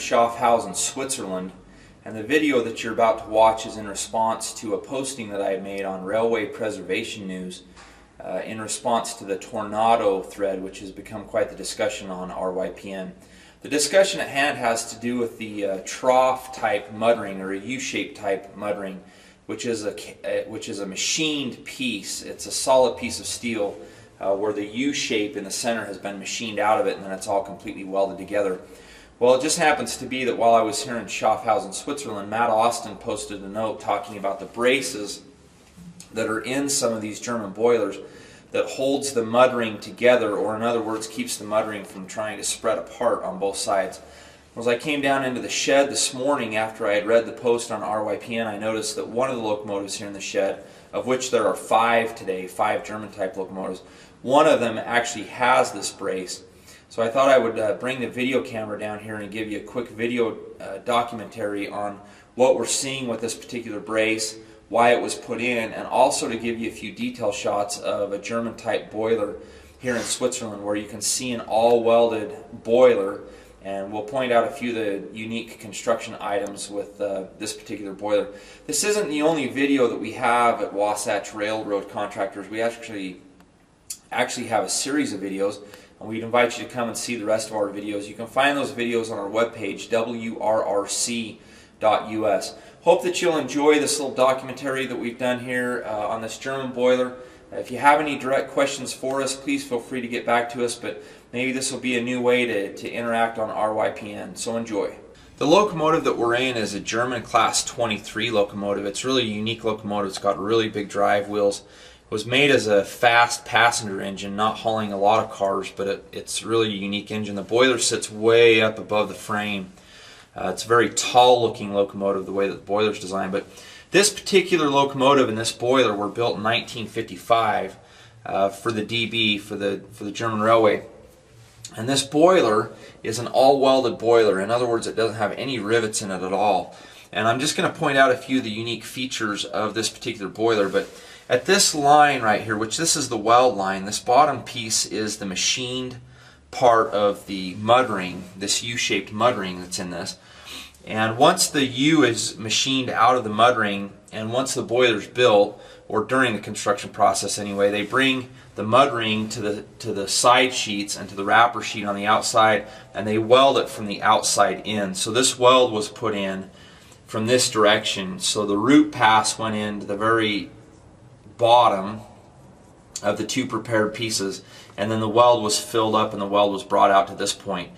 Schaffhausen, Switzerland, and the video that you're about to watch is in response to a posting that I made on Railway Preservation News uh, in response to the tornado thread, which has become quite the discussion on RYPN. The discussion at hand has to do with the uh, trough type mud ring or a U-shaped type mud ring, which is a uh, which is a machined piece. It's a solid piece of steel uh, where the U shape in the center has been machined out of it, and then it's all completely welded together. Well, it just happens to be that while I was here in Schaffhausen, Switzerland, Matt Austin posted a note talking about the braces that are in some of these German boilers that holds the mud ring together, or in other words, keeps the mud ring from trying to spread apart on both sides. As I came down into the shed this morning after I had read the post on RYPN, I noticed that one of the locomotives here in the shed, of which there are five today, five German type locomotives, one of them actually has this brace. So I thought I would uh, bring the video camera down here and give you a quick video uh, documentary on what we're seeing with this particular brace, why it was put in, and also to give you a few detail shots of a German type boiler here in Switzerland where you can see an all welded boiler and we'll point out a few of the unique construction items with uh, this particular boiler. This isn't the only video that we have at Wasatch Railroad Contractors. We actually actually have a series of videos and we'd invite you to come and see the rest of our videos. You can find those videos on our webpage, wrrc.us. Hope that you'll enjoy this little documentary that we've done here uh, on this German boiler. If you have any direct questions for us, please feel free to get back to us, but maybe this will be a new way to, to interact on RYPN, so enjoy. The locomotive that we're in is a German Class 23 locomotive. It's really a unique locomotive. It's got really big drive wheels was made as a fast passenger engine, not hauling a lot of cars, but it, it's really a unique engine. The boiler sits way up above the frame. Uh, it's a very tall looking locomotive the way that the boiler is designed. But this particular locomotive and this boiler were built in 1955 uh, for the DB, for the, for the German Railway. And this boiler is an all welded boiler. In other words, it doesn't have any rivets in it at all. And I'm just going to point out a few of the unique features of this particular boiler. But at this line right here, which this is the weld line, this bottom piece is the machined part of the mud ring, this U-shaped mud ring that's in this. And once the U is machined out of the mud ring, and once the boiler's built, or during the construction process anyway, they bring the mud ring to the to the side sheets and to the wrapper sheet on the outside, and they weld it from the outside in. So this weld was put in from this direction. So the root pass went into the very bottom of the two prepared pieces and then the weld was filled up and the weld was brought out to this point.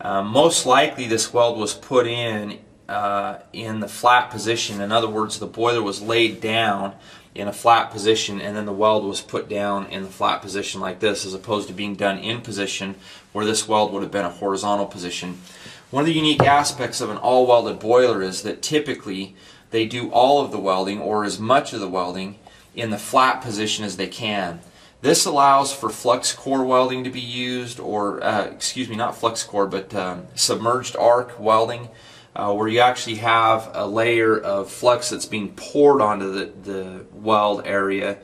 Um, most likely this weld was put in uh, in the flat position. In other words, the boiler was laid down in a flat position and then the weld was put down in the flat position like this as opposed to being done in position where this weld would have been a horizontal position. One of the unique aspects of an all welded boiler is that typically they do all of the welding or as much of the welding in the flat position as they can. This allows for flux core welding to be used, or uh, excuse me, not flux core, but um, submerged arc welding, uh, where you actually have a layer of flux that's being poured onto the, the weld area,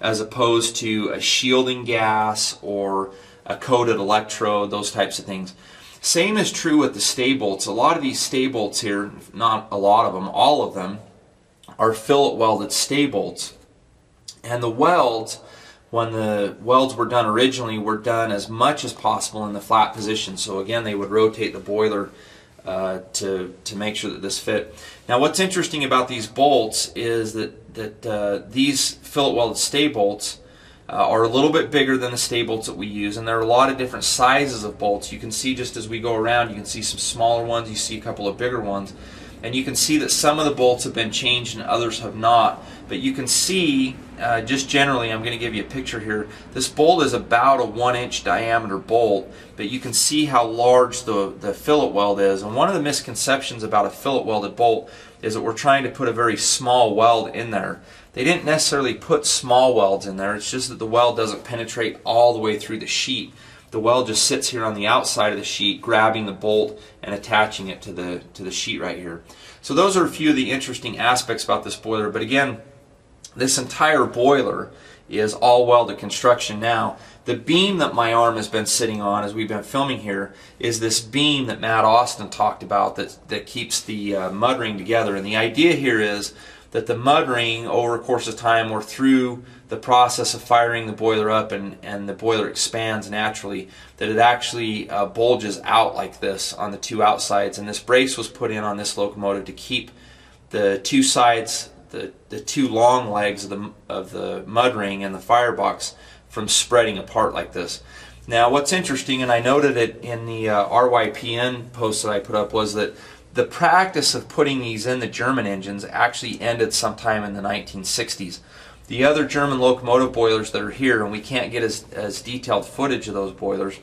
as opposed to a shielding gas or a coated electrode, those types of things. Same is true with the stay bolts. A lot of these stay bolts here, not a lot of them, all of them, are fillet welded stay bolts. And the welds, when the welds were done originally, were done as much as possible in the flat position. So again, they would rotate the boiler uh, to, to make sure that this fit. Now what's interesting about these bolts is that, that uh, these fillet welded stay bolts uh, are a little bit bigger than the stay bolts that we use and there are a lot of different sizes of bolts. You can see just as we go around you can see some smaller ones, you see a couple of bigger ones and you can see that some of the bolts have been changed and others have not. But you can see, uh, just generally, I'm going to give you a picture here. This bolt is about a one inch diameter bolt, but you can see how large the, the fillet weld is. And one of the misconceptions about a fillet welded bolt is that we're trying to put a very small weld in there. They didn't necessarily put small welds in there, it's just that the weld doesn't penetrate all the way through the sheet the weld just sits here on the outside of the sheet, grabbing the bolt and attaching it to the, to the sheet right here. So those are a few of the interesting aspects about this boiler. But again, this entire boiler is all welded construction now. The beam that my arm has been sitting on as we've been filming here is this beam that Matt Austin talked about that, that keeps the uh, mud ring together. And the idea here is that the mud ring over a course of time or through the process of firing the boiler up and, and the boiler expands naturally, that it actually uh, bulges out like this on the two outsides. And this brace was put in on this locomotive to keep the two sides, the, the two long legs of the, of the mud ring and the firebox from spreading apart like this. Now what's interesting, and I noted it in the uh, RYPN post that I put up, was that the practice of putting these in the German engines actually ended sometime in the 1960s. The other German locomotive boilers that are here, and we can't get as, as detailed footage of those boilers,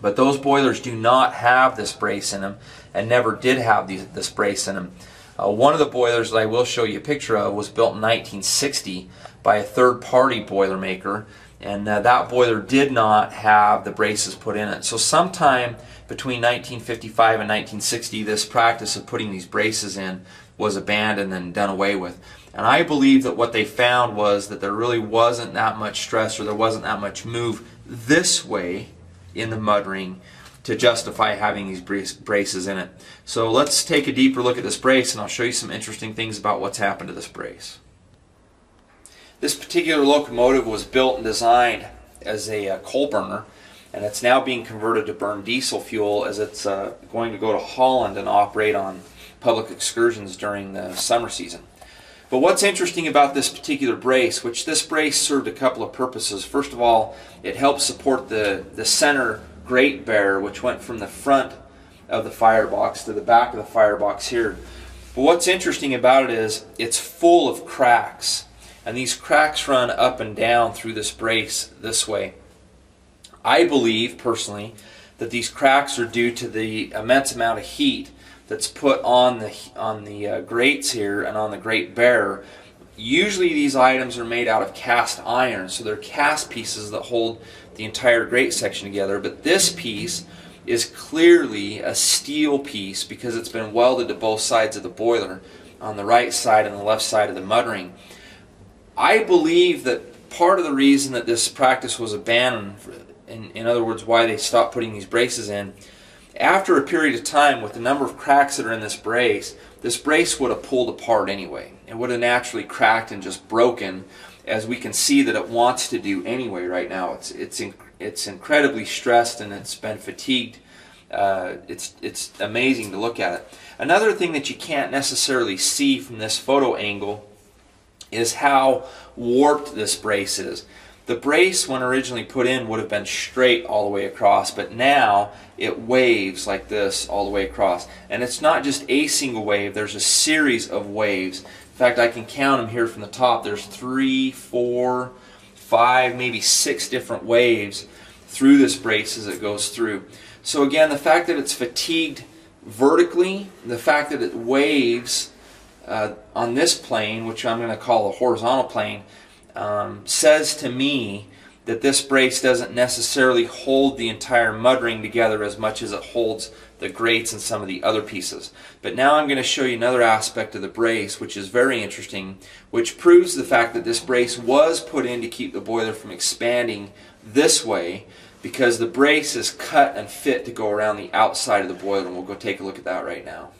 but those boilers do not have this brace in them and never did have these, this brace in them. Uh, one of the boilers that I will show you a picture of was built in 1960 by a third party boilermaker and uh, that boiler did not have the braces put in it. So sometime between 1955 and 1960 this practice of putting these braces in was abandoned and done away with. And I believe that what they found was that there really wasn't that much stress or there wasn't that much move this way in the mud ring to justify having these braces in it. So let's take a deeper look at this brace and I'll show you some interesting things about what's happened to this brace. This particular locomotive was built and designed as a uh, coal burner and it's now being converted to burn diesel fuel as it's uh, going to go to Holland and operate on public excursions during the summer season. But what's interesting about this particular brace, which this brace served a couple of purposes. First of all, it helped support the, the center grate bearer, which went from the front of the firebox to the back of the firebox here. But what's interesting about it is it's full of cracks and these cracks run up and down through this brace this way. I believe personally that these cracks are due to the immense amount of heat that's put on the on the uh, grates here and on the grate bearer. Usually these items are made out of cast iron, so they're cast pieces that hold the entire grate section together. But this piece is clearly a steel piece because it's been welded to both sides of the boiler on the right side and the left side of the mud ring. I believe that part of the reason that this practice was abandoned, in, in other words, why they stopped putting these braces in, after a period of time with the number of cracks that are in this brace, this brace would have pulled apart anyway. It would have naturally cracked and just broken, as we can see that it wants to do anyway right now. It's, it's, in, it's incredibly stressed and it's been fatigued. Uh, it's, it's amazing to look at it. Another thing that you can't necessarily see from this photo angle is how warped this brace is. The brace, when originally put in, would have been straight all the way across, but now it waves like this all the way across. And it's not just a single wave, there's a series of waves. In fact, I can count them here from the top. There's three, four, five, maybe six different waves through this brace as it goes through. So again, the fact that it's fatigued vertically, the fact that it waves uh, on this plane, which I'm going to call a horizontal plane, um, says to me that this brace doesn't necessarily hold the entire mud ring together as much as it holds the grates and some of the other pieces. But now I'm going to show you another aspect of the brace which is very interesting, which proves the fact that this brace was put in to keep the boiler from expanding this way because the brace is cut and fit to go around the outside of the boiler and we'll go take a look at that right now.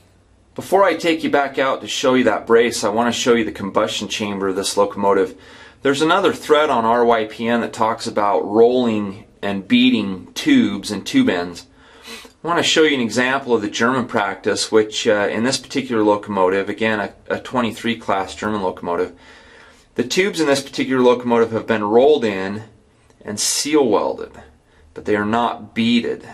Before I take you back out to show you that brace, I want to show you the combustion chamber of this locomotive. There's another thread on RYPN that talks about rolling and beading tubes and tube ends. I want to show you an example of the German practice, which uh, in this particular locomotive, again a, a 23 class German locomotive, the tubes in this particular locomotive have been rolled in and seal welded, but they are not beaded.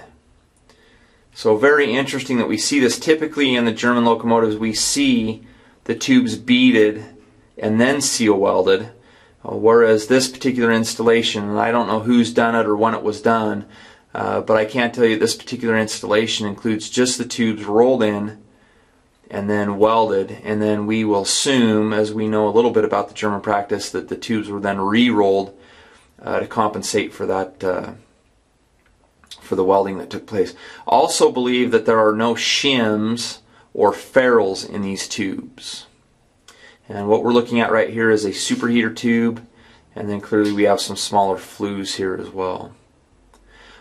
So very interesting that we see this. Typically in the German locomotives we see the tubes beaded and then seal welded uh, whereas this particular installation and I don't know who's done it or when it was done uh, but I can't tell you this particular installation includes just the tubes rolled in and then welded. And then we will assume as we know a little bit about the German practice that the tubes were then re-rolled uh, to compensate for that uh, for the welding that took place. Also believe that there are no shims or ferrules in these tubes. And what we're looking at right here is a superheater tube And then clearly we have some smaller flues here as well.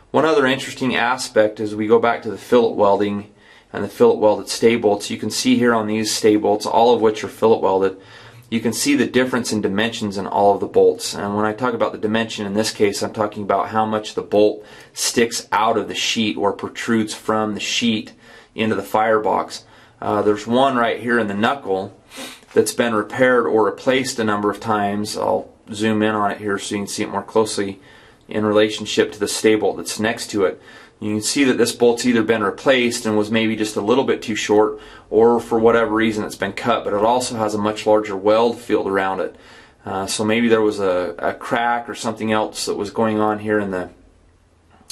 One other interesting aspect is we go back to the fillet welding and the fillet welded stay bolts. You can see here on these stay bolts, all of which are fillet welded, you can see the difference in dimensions in all of the bolts. And when I talk about the dimension in this case, I'm talking about how much the bolt sticks out of the sheet or protrudes from the sheet into the firebox. Uh, there's one right here in the knuckle that's been repaired or replaced a number of times. I'll zoom in on it here so you can see it more closely in relationship to the stay bolt that's next to it. You can see that this bolt's either been replaced and was maybe just a little bit too short or for whatever reason it's been cut, but it also has a much larger weld field around it. Uh, so maybe there was a, a, crack or something else that was going on here in the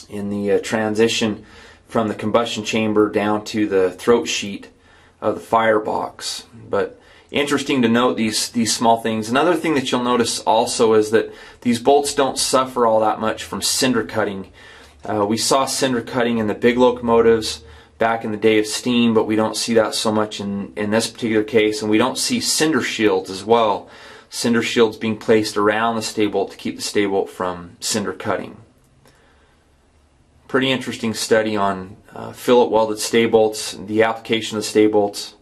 in the uh, transition from the combustion chamber down to the throat sheet of the firebox. But interesting to note these these small things. Another thing that you'll notice also is that these bolts don't suffer all that much from cinder cutting. Uh, we saw cinder cutting in the big locomotives back in the day of steam, but we don't see that so much in, in this particular case, and we don't see cinder shields as well. Cinder shields being placed around the stay bolt to keep the stay bolt from cinder cutting. Pretty interesting study on uh, fillet welded stay bolts, the application of the stay bolts,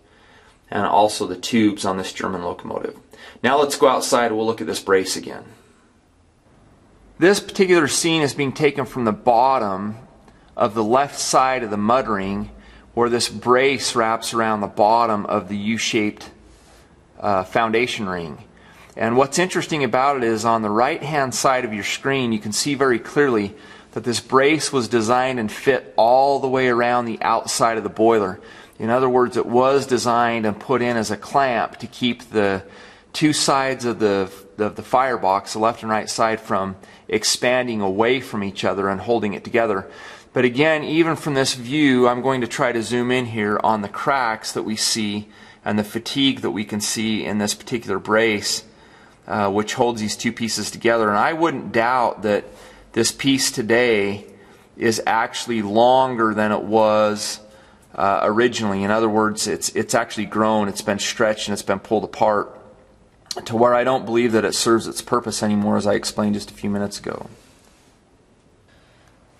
and also the tubes on this German locomotive. Now let's go outside and we'll look at this brace again. This particular scene is being taken from the bottom of the left side of the mud ring where this brace wraps around the bottom of the U-shaped uh, foundation ring. And what's interesting about it is on the right hand side of your screen you can see very clearly that this brace was designed and fit all the way around the outside of the boiler. In other words, it was designed and put in as a clamp to keep the two sides of the, of the firebox, the left and right side, from expanding away from each other and holding it together. But again, even from this view, I'm going to try to zoom in here on the cracks that we see and the fatigue that we can see in this particular brace, uh, which holds these two pieces together. And I wouldn't doubt that this piece today is actually longer than it was uh, originally. In other words, it's, it's actually grown, it's been stretched, and it's been pulled apart to where I don't believe that it serves its purpose anymore, as I explained just a few minutes ago.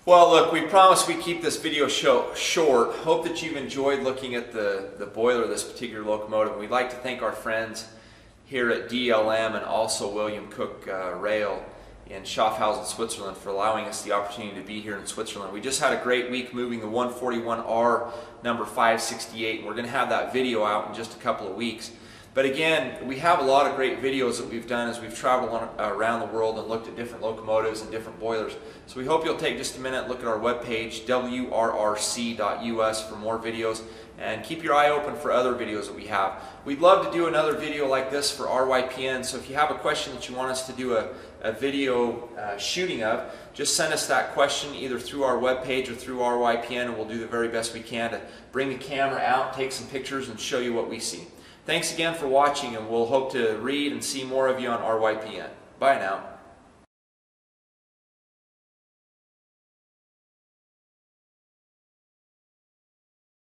Well, look, we promised we keep this video show short. Hope that you've enjoyed looking at the, the boiler of this particular locomotive. We'd like to thank our friends here at DLM and also William Cook uh, Rail in Schaffhausen, Switzerland for allowing us the opportunity to be here in Switzerland. We just had a great week moving the 141R number 568 and we're going to have that video out in just a couple of weeks. But again, we have a lot of great videos that we've done as we've traveled on, uh, around the world and looked at different locomotives and different boilers. So we hope you'll take just a minute, look at our webpage, wrrc.us for more videos and keep your eye open for other videos that we have. We'd love to do another video like this for RYPN, so if you have a question that you want us to do a, a video uh, shooting of, just send us that question either through our webpage or through RYPN and we'll do the very best we can to bring the camera out, take some pictures and show you what we see. Thanks again for watching and we'll hope to read and see more of you on RYPN. Bye now.